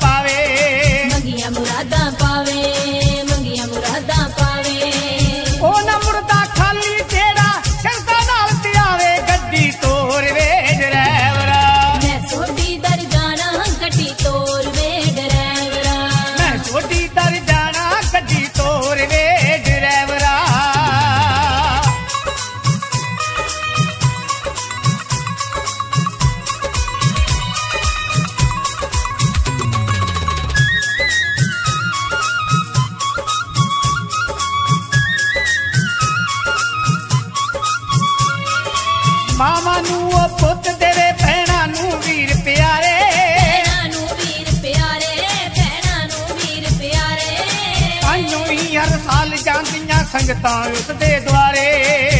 pa' ver. ਮਾਵਾਂ ਨੂੰ ਉਹ ਪੁੱਤ ਤੇਰੇ ਭੈਣਾਂ ਨੂੰ ਵੀਰ ਪਿਆਰੇ। ਭੈਣਾ ਨੂੰ ਵੀਰ ਪਿਆਰੇ ਭੈਣਾਂ ਨੂੰ ਵੀਰ ਪਿਆਰੇ। ਅਨੂ ਹੀ ਹਰ ਸਾਲ ਜਾਂਦੀਆਂ ਸੰਗਤਾਂ ਉਸ ਦੇ ਦੁਆਰੇ।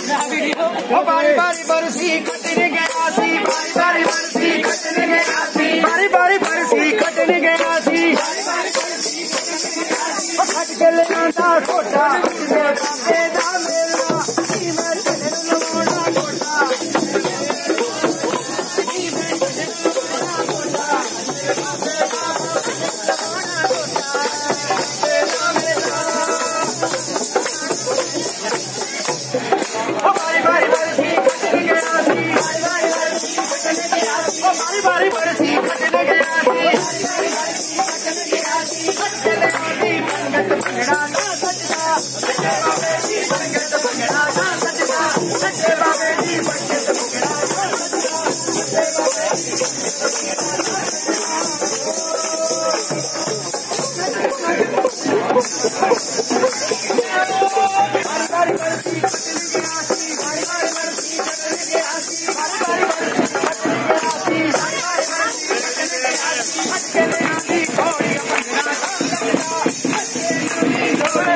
बारी बारी बरसी कटने गया सी बारी बारी बरसी कटने गया सी बारी बारी बरसी कटने गया सी खट के ले आंदा छोटा Let's go.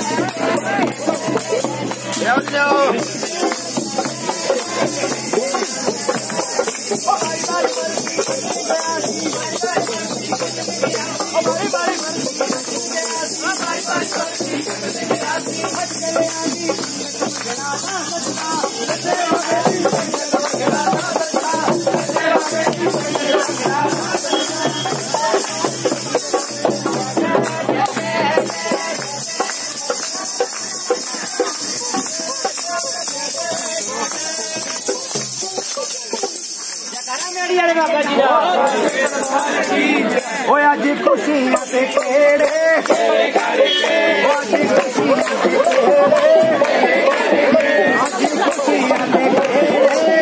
Yeah. ताड़ी बाबा जी दा। ओए अज खुशियाँ ते केड़े अज अज खुशियाँ ते केड़े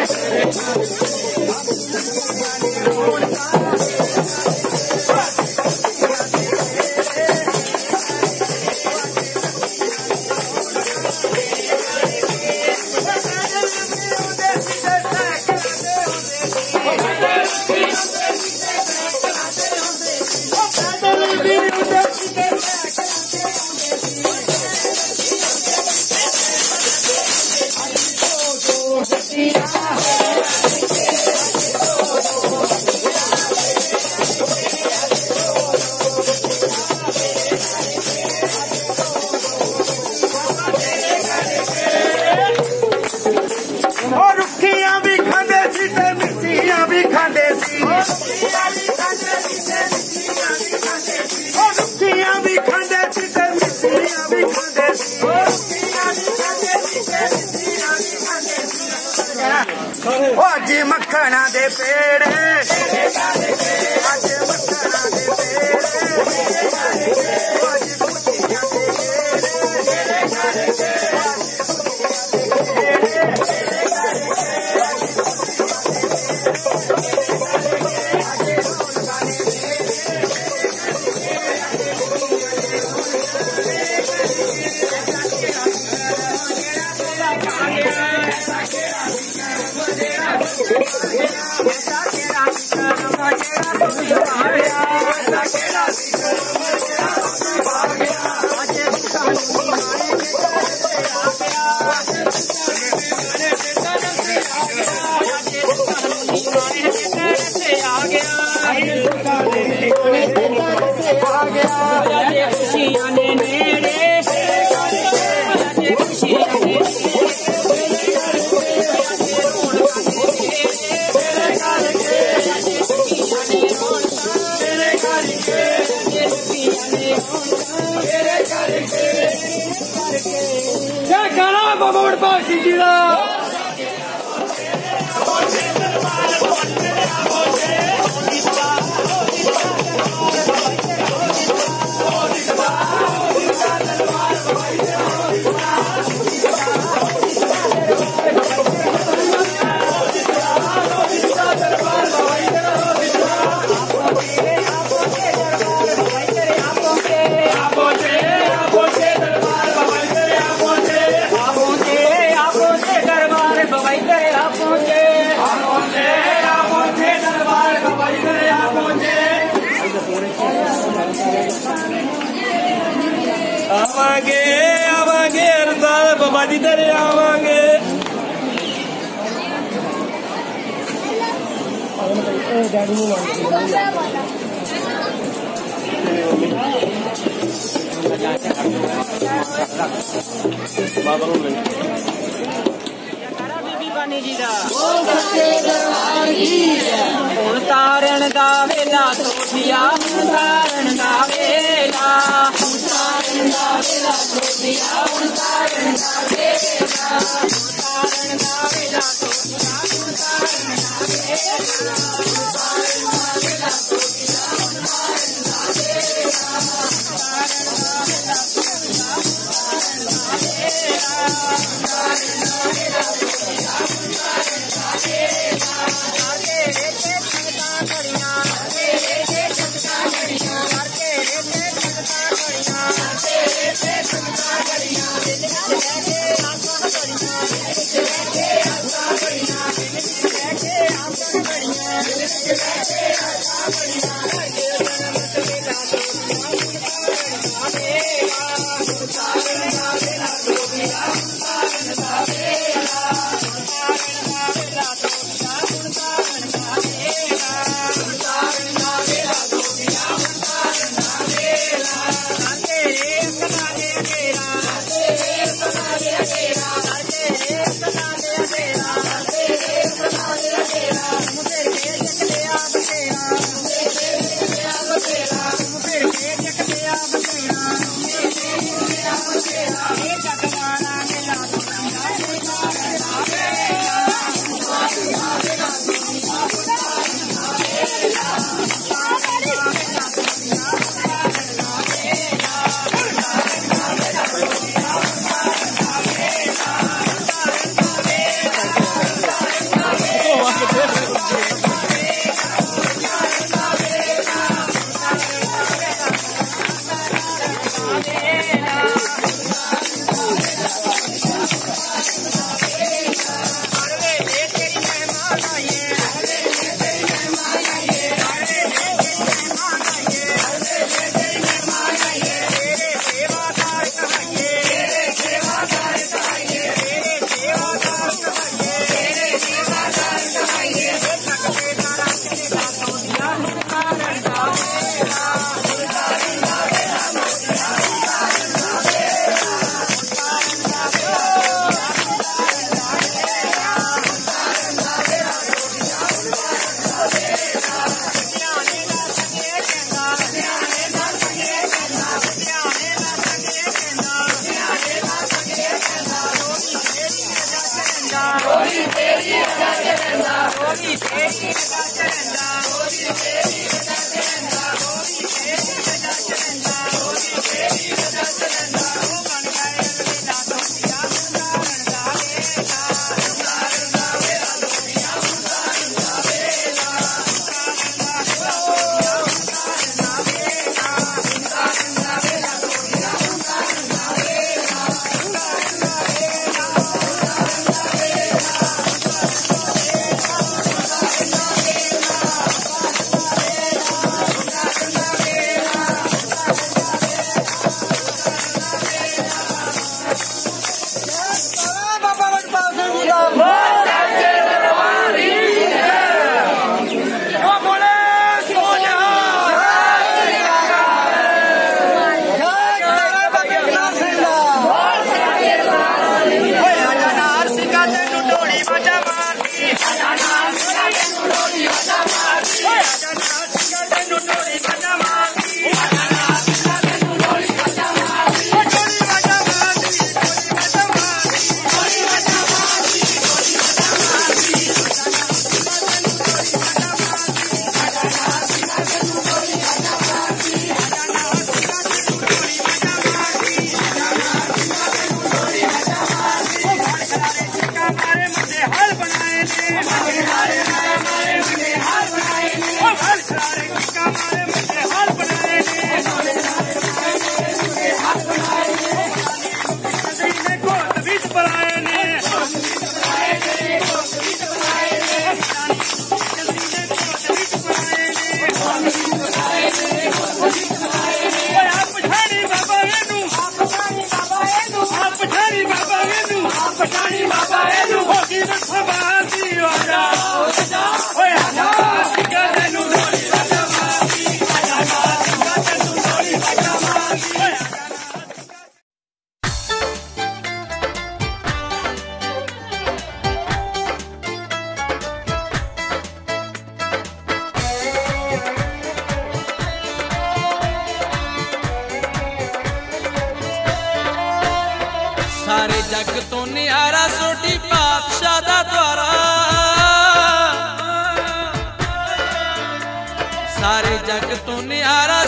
ओ जी मक्खना दे पेड़ अज Vamos, Urbano, se girar! ਆਵਾਂਗੇ ਆਵਾਂਗੇ ਅਰਦਾਸ ਬਾਬਾ ਜੀ ਤੇਰੇ ਆਵਾਂਗੇ ਬੀਬੀ ਬਾਨੀ ਜੀ ਦਾ ਹੁਣ ਤਾਰਨ ਦਾ ਵੇਲਾ ਤੋਠਿਆ ਹੁਣ ਤਾਰਨ ਦਾ ਵੇਲਾ ਹੁਣ ਤਾਰਨ ਦਾ ਵੇਲਾ me, I was tired and I Thank ਜੱਗ ਤੋਂ ਨਿਆਰਾ ਸੋਢੀ ਪਾਤਸ਼ਾਹ ਦਾ ਦਵਾਰਾ ਸਾਰੇ ਜੱਗ ਤੋਂ ਨਿਆਰਾ